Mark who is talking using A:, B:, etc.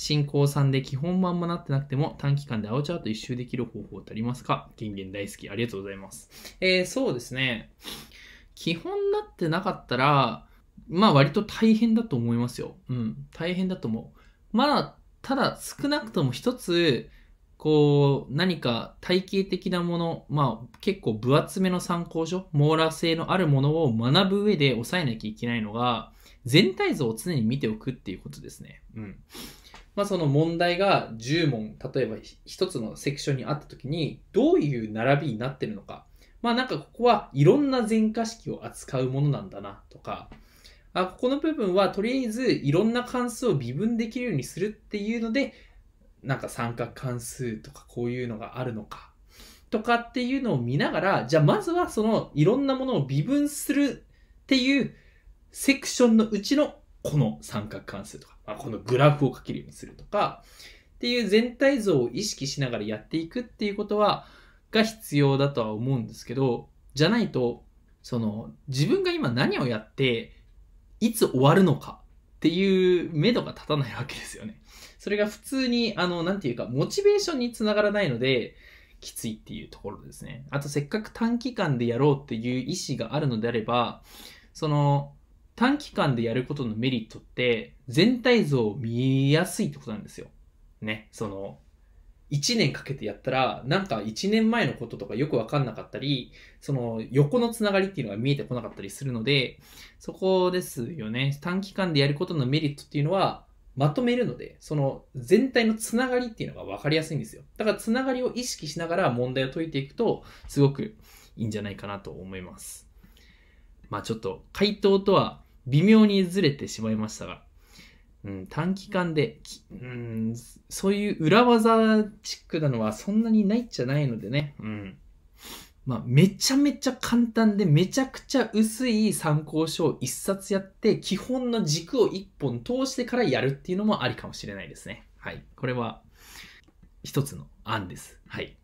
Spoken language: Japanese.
A: 新高3で基本版もなってなくても短期間で青チャート一周できる方法ってありますか？金言大好き。ありがとうございます。えー、そうですね。基本なってなかったら、まあ割と大変だと思いますよ。うん。大変だと思う。まあ、ただ少なくとも一つ、こう、何か体系的なもの、まあ結構分厚めの参考書、網羅性のあるものを学ぶ上で抑えなきゃいけないのが、全体像を常に見ておくっていうことですね。うん。まあその問題が10問、例えば一つのセクションにあった時に、どういう並びになってるのか。まあなんかここはいろんな全化式を扱うものなんだなとか、あ、ここの部分はとりあえずいろんな関数を微分できるようにするっていうので、なんか三角関数とかこういうのがあるのか。とかっていうのを見ながら、じゃあまずはそのいろんなものを微分するっていうセクションのうちのこの三角関数とか、まあ、このグラフを書けるようにするとか、っていう全体像を意識しながらやっていくっていうことは、が必要だとは思うんですけど、じゃないと、その、自分が今何をやって、いつ終わるのかっていう目処が立たないわけですよね。それが普通に、あの、なんていうか、モチベーションにつながらないので、きついっていうところですね。あと、せっかく短期間でやろうっていう意思があるのであれば、その、短期間でやることのメリットって、全体像を見やすいってことなんですよ。ね。その、1年かけてやったら、なんか1年前のこととかよくわかんなかったり、その横のつながりっていうのが見えてこなかったりするので、そこですよね。短期間でやることのメリットっていうのは、まとめるので、その全体のつながりっていうのが分かりやすいんですよ。だからつながりを意識しながら問題を解いていくと、すごくいいんじゃないかなと思います。まあちょっと回答とは微妙にずれてしまいましたが、うん、短期間で、うん、そういう裏技チックなのはそんなにないっちゃないのでね。うん。まあ、めちゃめちゃ簡単でめちゃくちゃ薄い参考書を一冊やって、基本の軸を一本通してからやるっていうのもありかもしれないですね。はい。これは一つの案です。はい。